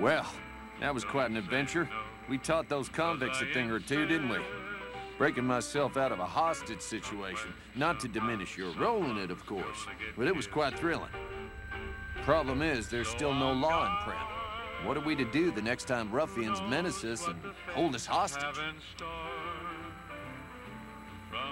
Well, that was quite an adventure. We taught those convicts a thing or two, didn't we? Breaking myself out of a hostage situation. Not to diminish your role in it, of course, but it was quite thrilling. Problem is, there's still no law in Primm. What are we to do the next time ruffians menace us and hold us hostage?